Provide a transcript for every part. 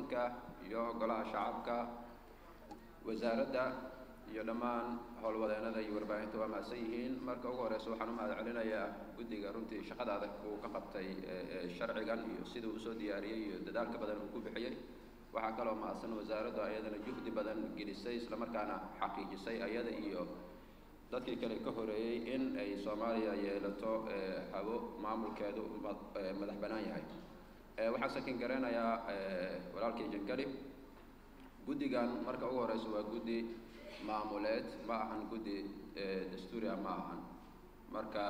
guddoonka iyo golaha shacabka wasaaradda iyo dhammaan howlwadeenada iyo warbaahinta waa mahadsan yihiin. Marka ugu horeysa waxaan u mahad celinayaa guddiga runtii shaqada adag uu ka qabtay sharcigan iyo sida u soo diyaariyey iyo dadaalka badan uu ku bixiyey. Waxaa kaloo mahadsan wasaaraddu ayadana juhdi badan gelisay islamarkaana xaqiijisay ayada iyo dadkii kale ka horeeyey in ay soomaaliya yeelato habo maamulkeedu madax bannaan yahay waxaan sakin garanayaa walaalkii jankali guddigan marka ugu horeysa waa guddi maamuleed. Ma ahan guddi dastuuria ma ahan. Marka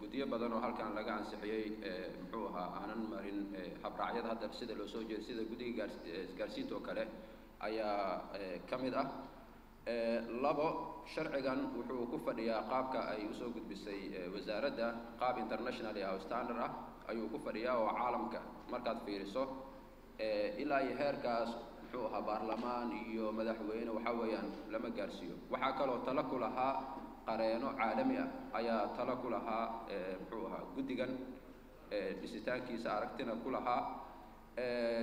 guddiyo badan oo halkan laga ansixiyey muxuu ahaa aanan marin habraacyada hadda sida loo soo jeeda sida guddiga gaarsiinta oo kale ayaa ka mid ah labo sharcigan wuxuu ku fadhiyaa qaabka ay u soo gudbisay wasaaradda qaab international ah oo standard ah ayuu ku fadhiyaa oo caalamka markaad fiiriso. Ilaa iyo heerkaas muxuu ahaa baarlamaan iyo madaxweyne waxaa weeyaan lama gaarsiiyo. Waxaa kaloo talo ku lahaa qareeno caalami ah ayaa talo ku lahaa muxuu ahaa guddigan dhisitaankiisa aragtina ku lahaa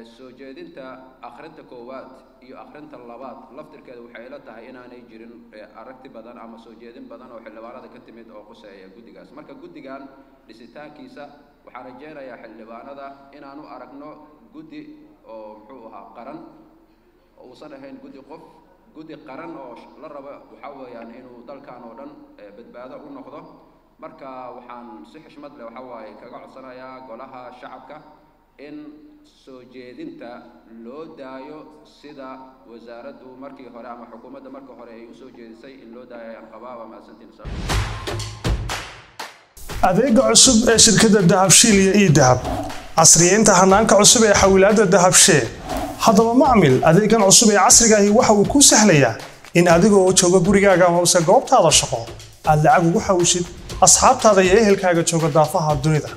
soo jeedinta akhrinta koowaad iyo akhrinta labaad laftirkeeda waxay ila tahay inaanay jirin aragti badan ama soo jeedin badan oo xildhibaanada ka timid oo quseeya guddigaas. Marka guddigan dhisitaankiisa waxaan rajeynayaa xildhibaanada inaanu aragno guddi oo muxuu ahaa qaran uusan ahayn guddi qof guddi qaran oo la rabo waxaa weeyaan inuu dalkan oo dhan badbaado u noqdo. Marka waxaan si xishmad leh waxaa waaye kaga codsanayaa golaha shacabka in soo jeedinta loo daayo sida wasaaraddu markii hore ama xukuumadda markii hore ay u soo jeedisay in loo daayo ayaan qabaa waa mahadsantiin adeega cusub ee shirkadda dahabshiil iyo ii dahab casriyeynta hanaanka cusub ee xawilaadda dahabshee haddaba macmil adeegan cusub ee casrigaahi waxa uu kuu sahlayaa in adigoo jooga gurigaaga amase goobtaada shaqo aad lacag ugu xawishid asxaabtaada iyo ehelkaaga jooga daafaha dunida